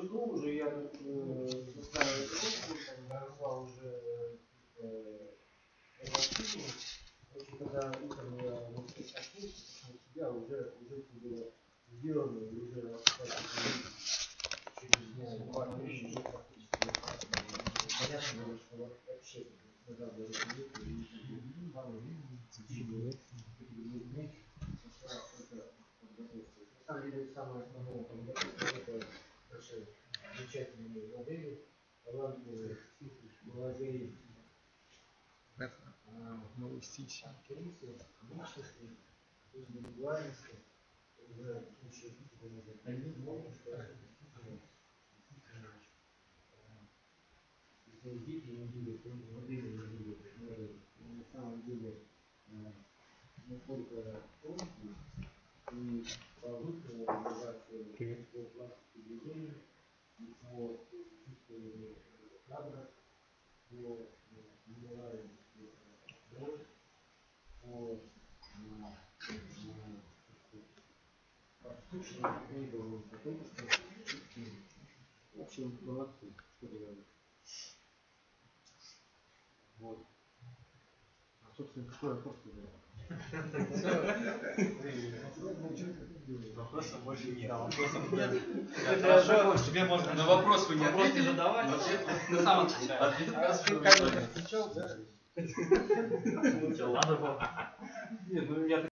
ПТУ уже я тут э, составил группу, там назвал уже э, Романтизм. Короче, когда утром я вот у себя уже, уже было сделано, уже кстати, через дня два-три уже практически понятно что вообще надо было это и мало времени, на самое основное подготовка это наши замечательные модели, а, Новостись. актрисы, личности, индивидуальности, уже очень они могут, если дети не то модели не. Но на самом деле, э, насколько тонкие В общем, молодцы, что. Вот. А, собственно, какой вопрос ты Вопросов больше нет. Вопросов нет. Же тебе можно На вопрос вы не вопрос не задавать. ты сам отвечаешь. Ответ было. Нет, ну я